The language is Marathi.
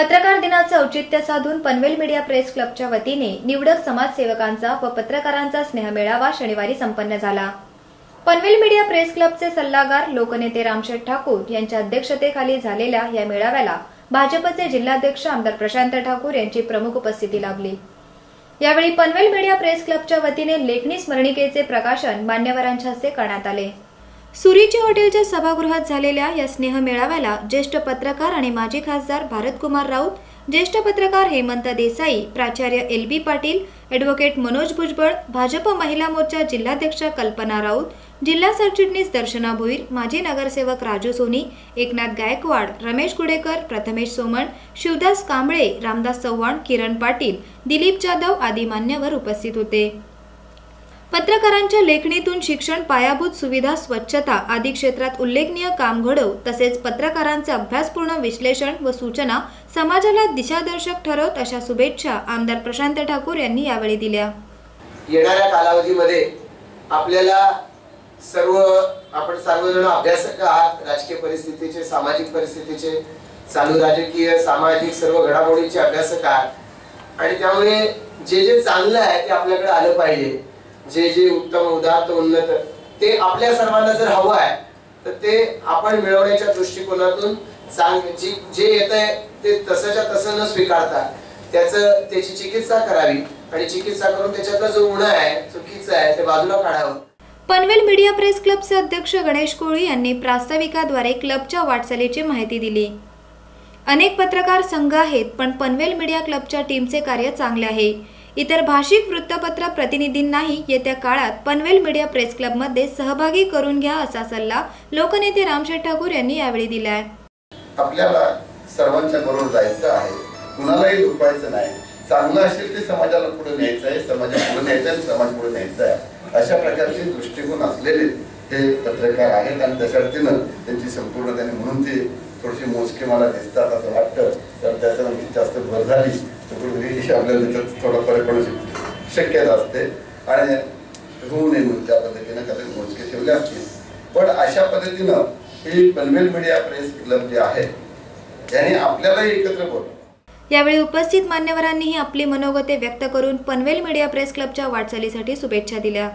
पत्रकार दिनाचं औचित्य साधून पनवेल मीडिया प्रेस क्लबच्या वतीने निवडक समाजसेवकांचा व पत्रकारांचा स्नेहमेळावा शनिवारी संपन्न झाला. पनवेल मीडिया प्रेस क्लबचे सल्लागार लोकनेते रामशेठ ठाकूर यांच्या अध्यक्षतेखाली झालेल्या या मेळाव्याला भाजपचे जिल्हाध्यक्ष आमदार प्रशांत ठाकूर यांची प्रमुख उपस्थिती लाभली. यावेळी पनवेल मीडिया प्रेस क्लबच्या वतीने लेखणी स्मरणिकेचे प्रकाशन मान्यवरांच्या हस्ते करण्यात आले. सुरीची हॉटेलच्या सभागृहात झालेल्या या स्नेह मेळाव्याला ज्येष्ठ पत्रकार आणि माजी खासदार भारतकुमार राऊत ज्येष्ठ पत्रकार हेमंत देसाई प्राचार्य L B Patil advocate Manoj Bhujbal Bhajap महिला मोर्चा जिल्हाध्यक्ष कल्पना राऊत जिल्हा सरचिटणीस दर्शना भोईर माजी नगरसेवक राजू सोनी एकनाथ गायकवाड रमेश गुडेकर प्रथमेश सोमण शिवदास कांबळे रामदास चव्हाण किरण पाटील दिलीप जाधव आदी मान्यवर उपस्थित होते. पत्रकारांच्या लेखणीतून शिक्षण पायाभूत सुविधा स्वच्छता आदी क्षेत्रात उल्लेखनीय काम घडव तसेच पत्रकारांचे अभ्यासपूर्ण विश्लेषण व सूचना समाजाला दिशादर्शक ठरवत अशा शुभेच्छा आमदार प्रशांत ठाकूर यांनी यावेळी दिल्या. येणाऱ्या कालावधीमध्ये आपल्याला सर्व आपण सर्वजण अभ्यासक आहात राजकीय परिस्थितीचे सामाजिक परिस्थितीचे चालू राजकीय सामाजिक सर्व घडामोडींचे अभ्यासक आहात. आणि त्यामुळे जे जे चांगलं आहे ते आपल्याकडे आलं पाहिजे. जे जे उत्तम उदात उन्नत ते आपल्या सर्वांना जर हवं आहे तर ते आपण मिळवण्याच्या दृष्टिकोनातून चांग जी जे येत आहे ते तसंच्या तसं न स्वीकारता त्याचं त्याची चिकित्सा करावी. आणि चिकित्सा करून त्याच्यातला जो गुन्हा आहे चुकीचं आहे ते बाजूला काढावं. पनवेल मीडिया प्रेस क्लबचे अध्यक्ष गणेश कोळी यांनी प्रास्ताविकाद्वारे क्लबच्या वाटचालीची माहिती दिली. अनेक पत्रकार संघ आहेत पण पनवेल मीडिया क्लबच्या टीमचे कार्य चांगले आहे. इतर भाषिक वृत्तपत्र प्रतिनिधींनाही येत्या काळात पनवेल मीडिया प्रेस क्लबमध्ये सहभागी करून घ्या असा सल्ला लोकनेते रामशेठ ठाकूर यांनी यावेळी दिला आहे आपल्याला सर्वांच्या बरोबर जायचं आहे. कुणालाही दुखवायचं नाही. चांगलं असेल ते समाजाला पुढे न्यायचं आहे. समाजा पुढे न्यायचं आहे समाज पुढे न्यायचं आहे. अशा प्रकारचे दृष्टिकोन असलेले हे पत्रकार आहेत आणि त्याच्या अर्थीनं त्यांची संपूर्ण त्यांनी म्हणून ते थोडीशी मोजके मला दिसतात असं वाटतं. तर त्याच्या जास्त भर झाली. तर आपल्याला त्याच्यात थोडा फरक पडू शकतो. शक्यता असते. आणि होऊ नये म्हणून त्या पद्धतीनं कदाचित मोजके ठेवले असतील. पण अशा पद्धतीनं ही पनवेल मीडिया प्रेस क्लब जे आहे यांनी आपल्यालाही एकत्र बोलवलं. यावेळी उपस्थित मान्यवरांनीही आपली मनोगते व्यक्त करून पनवेल मीडिया प्रेस क्लबच्या वाटचालीसाठी शुभेच्छा दिल्या.